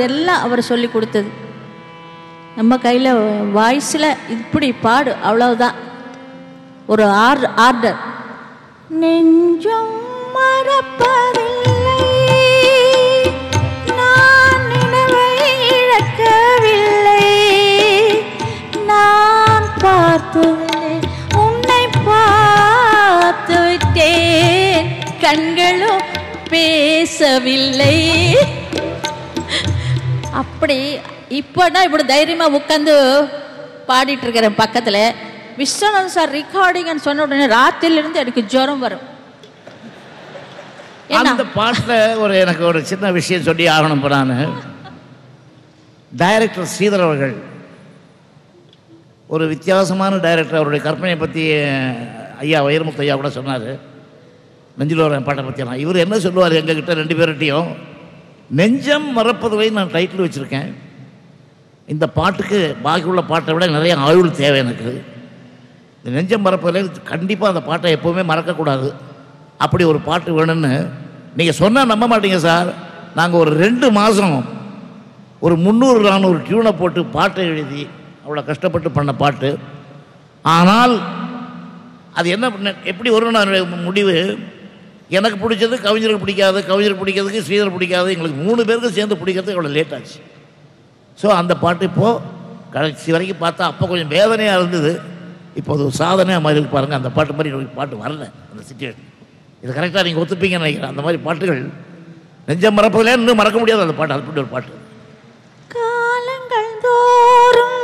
இதெல்லாம் அவர் சொல்லி கொடுத்தது. நம்ம கையில் வாய்ஸில் இப்படி பாடு அவ்வளவுதான். ஒரு ஆர் ஆர்டர். நெஞ்சம் மறப்பதில்லை. நான் நினைவை இழக்கவில்லை. நான் பார்த்ததில்லை உன்னை பார்த்து விட்டேன் கண்களும் பேசவில்லை. அப்படி இப்போதான் இப்படி தைரியமாக உட்காந்து பாடிட்டு இருக்கிறேன் பக்கத்தில். விஸ்வநாதன் சார் ரெக்கார்டிங்னு சொன்ன உடனே ராத்திரிலிருந்து எனக்கு ஜுரம் வரும். அந்த பாட்டில் ஒரு எனக்கு ஒரு சின்ன விஷயம் சொல்லி ஆகணும் நான். டைரக்டர் ஸ்ரீதர் அவர்கள் ஒரு வித்தியாசமான டைரக்டர் அவருடைய கற்பனையை பற்றி ஐயா வைரமுத்து ஐயா கூட சொன்னார். நெஞ்சிலோர பாட்டை பற்றி நான் இவர் என்ன சொல்லுவார் எங்ககிட்ட ரெண்டு பேர்கிட்டையும்? நெஞ்சம் மறப்பதுவை நான் டைட்டில் வச்சுருக்கேன். இந்த பாட்டுக்கு பாக்கி உள்ள பாட்டை விட நிறைய ஆயுள் தேவை எனக்கு. இந்த நெஞ்சம் மறப்பதில் கண்டிப்பாக அந்த பாட்டை எப்போவுமே மறக்கக்கூடாது. அப்படி ஒரு பாட்டு வேணும்னு நீங்கள் சொன்னால் நம்ப மாட்டீங்க சார். நாங்கள் ஒரு ரெண்டு மாதம் ஒரு முந்நூறு நானூறு டியூனை போட்டு பாட்டை எழுதி அவ்வளோ கஷ்டப்பட்டு பண்ண பாட்டு. ஆனால் அது என்ன பண்ண- எப்படி வரும்னு முடிவு எனக்கு பிடிச்சது கவிஞருக்கு பிடிக்காது கவிஞருக்கு பிடிக்கிறதுக்கு ஸ்ரீதர் பிடிக்காது. எங்களுக்கு மூணு பேருக்கும் சேர்ந்து பிடிக்கிறதுக்கு அவ்வளோ லேட் ஆச்சு. ஸோ அந்த பாட்டு இப்போது கடைசி வரைக்கும் பார்த்தா அப்போ கொஞ்சம் வேதனையாக இருந்தது. இப்போ அது சாதனையாக மாதிரி இருக்கு பாருங்கள் அந்த பாட்டு மாதிரி எனக்கு பாட்டு வரல அந்த சுச்சுவேஷன் இது கரெக்டாக நீங்கள் ஒத்துப்பீங்கன்னு நினைக்கிறேன். அந்த மாதிரி பாட்டுகள் நெஞ்சம் மறப்பதிலே இன்னும் மறக்க முடியாது அந்த பாட்டு. அப்படி ஒரு பாட்டு. காலங்கள் தோறும்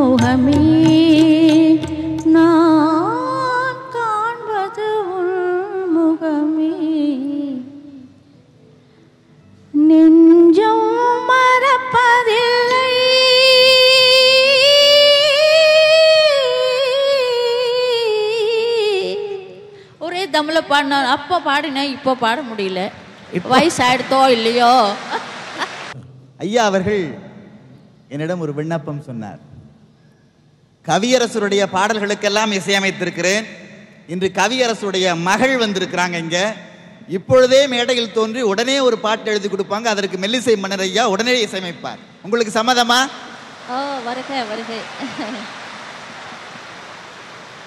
முகமே நான் காண்பது உன் முகமே. நெஞ்சம் மறப்பதில்லை. ஒரே தமிழ பாடின அப்போ பாடினேன் இப்போ பாட முடியல. வயசு ஆயிடுத்தோ இல்லையோ? ஐயா அவர்கள் என்னிடம் ஒரு விண்ணப்பம் சொன்னார். கவியரசருடைய பாடல்களுக்கெல்லாம் இசையமைத்திருக்கிறேன். இன்று கவியரசுடைய மகள் வந்திருக்கிறாங்க இங்க. இப்பொழுதே மேடையில் தோன்றி உடனே ஒரு பாட்டு எழுதி கொடுப்பாங்க. அதற்கு மெல்லிசை மன்னர் ஐயா உடனே இசையமைப்பார். உங்களுக்கு சம்மதமா? ஓ வருக வருக.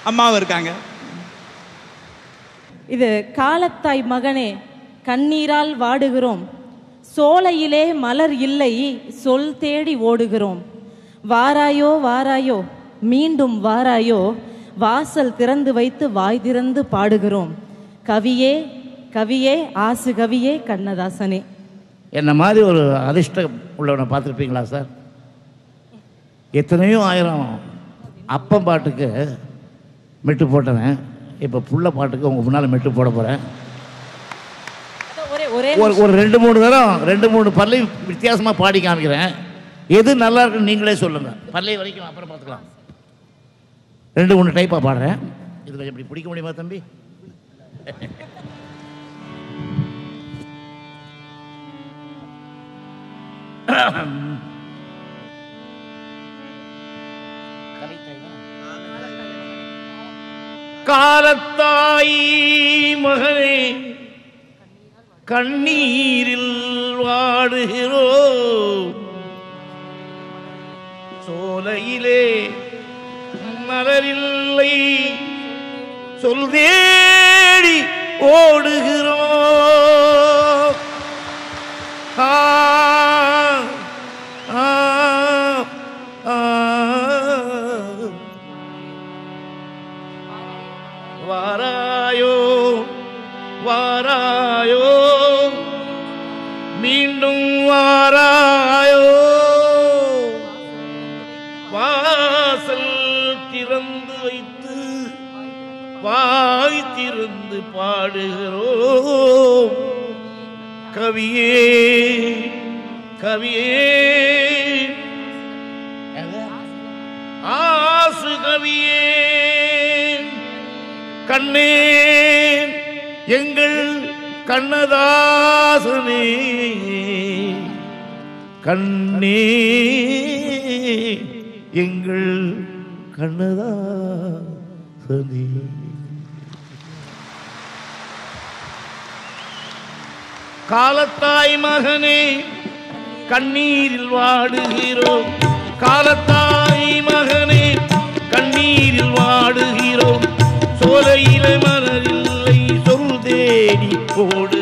அம்மாவும் இருக்காங்க. இது காலத்தாய் மகனே கண்ணீரால் வாடுகிறோம். சோலையிலே மலர் இல்லை சொல் தேடி ஓடுகிறோம். வாராயோ வாராயோ மீண்டும் வாராயோ? வாசல் திறந்து வைத்து வாய் திறந்து பாடுகிறோம். கவியே கவியே ஆசு கவியே கண்ணதாசனே. என்ன மாதிரி ஒரு அதிர்ஷ்டம் உள்ளவனை பார்த்துருப்பீங்களா சார்? எத்தனையோ ஆயிரம் அப்பம் பாட்டுக்கு மெட்டு போட்டவன் இப்போ புள்ள பாட்டுக்கு உங்கள் முன்னால் மெட்டு போட போகிறேன் ஒரே ஒரே ரெண்டு மூணு தரம் ரெண்டு மூணு பல்லை வித்தியாசமாக பாடி காமிக்கிறேன். எது நல்லா இருக்குன்னு நீங்களே சொல்லுங்கள் பல்லை வரைக்கும் அப்புறம் பார்த்துக்கலாம். ரெண்டு மூணு டைப்பாக பாடுறேன். இது கொஞ்சம் இப்படி பிடிக்க முடியுமா தம்பி? காலத்தாய் மகனே கண்ணீரில் வாடுகிறோ. சோலையிலே மலரில்லை. சொல் தேடி ஓடுகிறோம். வாராயோ வாராயோ. மீண்டும் வாராயோ. வாசல் திறந்து வைத்து வாய் திறந்து பாடுகிறோம். கவியே கவியே. ஆசு கவியே. கண்ணே எங்கள் கண்ணதாசனே. கண்ணே எங்கள் கண்ணதாசனே காலத்தாய் மகனே கண்ணீரில் வாடுகிறோம் காலத்தாய் மகனே கண்ணீரில் வாடுகிறோம் சோலையில மலரில்லை சொல் தேடி போடு.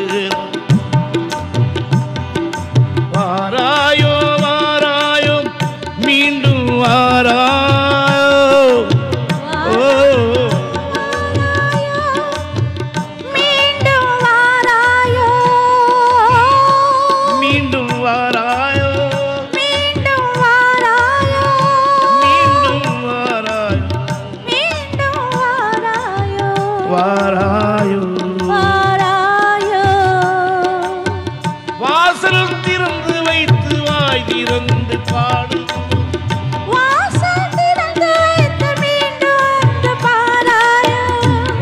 வாசல் திறந்து வைத்து வாய் திறந்து பாடு.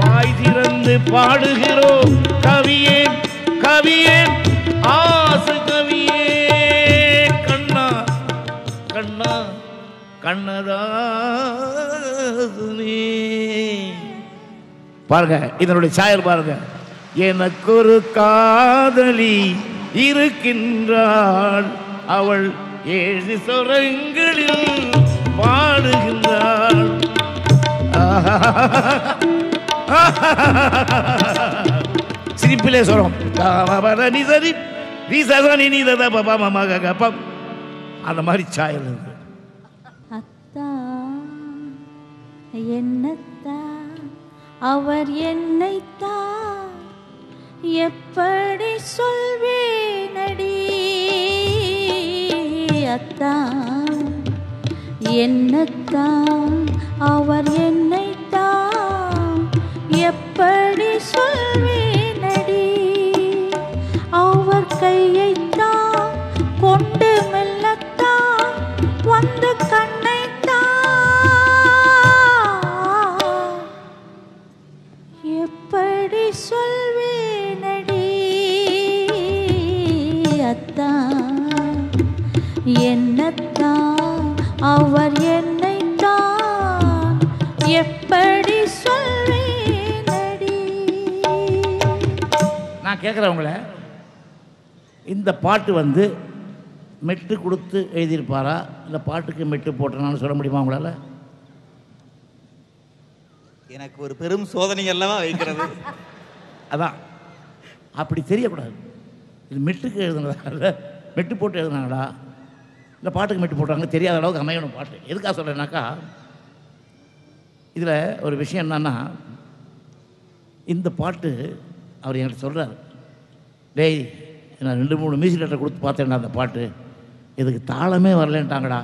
வாய் திறந்து பாடுகிறோம் கவியே கவியே ஆசு கவியே கண்ணா கண்ணா கண்ணதாசுனே பாருங்க இதனுடைய சாயல் பாருங்க. எனக்கு ஒரு காதலி இருக்கின்றாள். அவள் ஏழு சொரங்களில் பாடுகின்றாள். சிரிப்பிலே சொல்றோம் நிசரி நிசரி நிதத பபா மக கபம் அந்த மாதிரி சாயல் இருக்கு. அத்தா என்னத்தா அவர் என்னைத்தான் எப்படி சொல்வேனடி அத்தா என்னத்தான்? அவர் என்னைத்தான்? எப்படி சொல்வே எப்படி சொல்வேனடி அத்தா. என்னத்தான் அவர் என்னைத்தான் எப்படி சொல்வேனடி? நான் கேட்குறேன் உங்களை. இந்த பாட்டு வந்து மெட்டு கொடுத்து எழுதியிருப்பாரா? இந்த பாட்டுக்கு மெட்டு போட்டனான்னு சொல்ல முடியுமா உங்களால்? எனக்கு ஒரு பெரும் சோதனை அல்லவா வைக்கிறது? அதான். அப்படி தெரியக்கூடாது. இது மெட்டுக்கு எழுதுனதா மெட்டு போட்டு எழுதுனாங்களா இந்த பாட்டுக்கு மெட்டு போட்டாங்க தெரியாத அளவுக்கு அமையணும் பாட்டு. எதுக்காக சொல்கிறேன்னாக்கா இதில் ஒரு விஷயம் என்னன்னா இந்த பாட்டு அவர் என்கிட்ட சொல்கிறார் டேய் நான் ரெண்டு மூணு மியூசிக் லெட்டர் கொடுத்து பார்த்தேன்டா அந்த பாட்டு. இதுக்கு தாளமே வரலன்ட்டாங்கடா.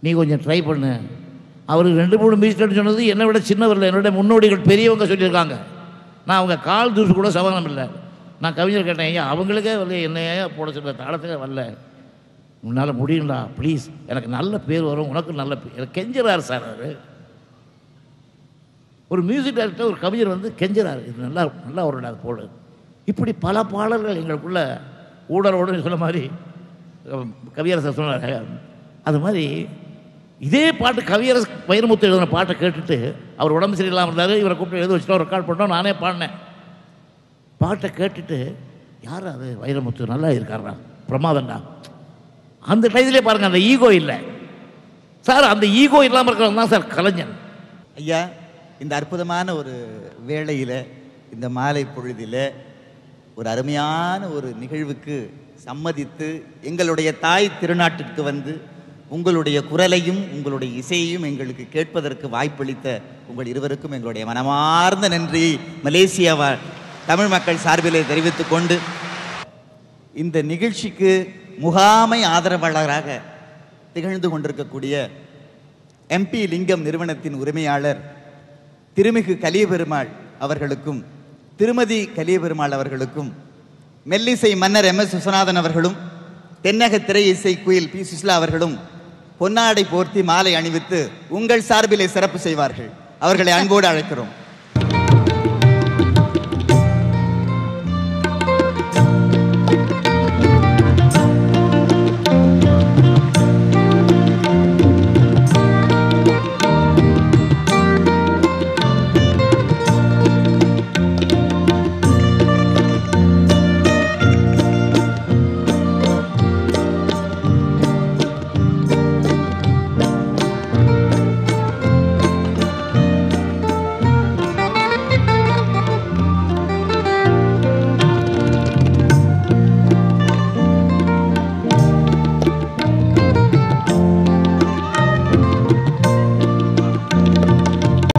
நீ கொஞ்சம் ட்ரை பண்ணு. அவருக்கு ரெண்டு மூணு மியூசிக் சொன்னது என்னை விட சின்னவரில் என்னோட முன்னோடிகள் பெரியவங்க சொல்லியிருக்காங்க. நான் அவங்க கால் தூசு கூட சமாதானம் இல்லை. நான் கவிஞர் கேட்டேன் ஐயா அவங்களுக்கே வரல என்னையா போட சொல்ல தாளத்துக்கே வரல. உன்னால் முடியும்டா ப்ளீஸ் எனக்கு நல்ல பேர் வரும் உனக்கு நல்ல பேர் எனக்கு கெஞ்சுறாரு சார் அவர். ஒரு மியூசிக் டைரக்டர் ஒரு கவிஞர் வந்து கெஞ்சுறாரு. இது நல்லா நல்லா வரும்டா அது போடு. இப்படி பல பாடல்கள் எங்களுக்குள்ள ஊடலோடு சொல்ல மாதிரி கவியரசர் சொன்னார். அது மாதிரி இதே பாட்டு கவியரசு வைரமுத்து எழுதின பாட்டை கேட்டுட்டு அவர் உடம்பு சரியில்லாமல் இருந்தார். இவரை கூப்பிட்டு எழுதி வச்சுட்டு ரெக்கார்ட் பண்ணோம். நானே பாடினேன். பாட்டை கேட்டுட்டு யார் அது வைரமுத்து? நல்லா இருக்காரா பிரமாதண்டா அந்த டைத்திலே பாருங்கள் அந்த ஈகோ இல்லை. சார் அந்த ஈகோ இல்லாமல் இருக்கிறவங்க தான் சார் கலைஞன். ஐயா இந்த அற்புதமான ஒரு வேளையில் இந்த மாலை பொழுதில் ஒரு அருமையான ஒரு நிகழ்வுக்கு சம்மதித்து எங்களுடைய தாய் திருநாட்டிற்கு வந்து உங்களுடைய குரலையும் உங்களுடைய இசையையும் எங்களுக்கு கேட்பதற்கு வாய்ப்பளித்த உங்கள் இருவருக்கும் எங்களுடைய மனமார்ந்த நன்றி. மலேசியா தமிழ் மக்கள் சார்பிலே தெரிவித்துக் கொண்டு இந்த நிகழ்ச்சிக்கு முகாமை ஆதரவாளராக திகழ்ந்து கொண்டிருக்கக்கூடிய எம்பி லிங்கம் நிறுவனத்தின் உரிமையாளர் திருமிகு கலியபெருமாள் அவர்களுக்கும் திருமதி கலியபெருமாள் அவர்களுக்கும் மெல்லிசை மன்னர் எம் எஸ் விஸ்வநாதன் அவர்களும் தென்னக திரை இசை குயில் பி சுஷ்லா அவர்களும் பொன்னாடை போர்த்தி மாலை அணிவித்து உங்கள் சார்பிலே சிறப்பு செய்வார்கள். அவர்களை அன்போடு அழைக்கிறோம்.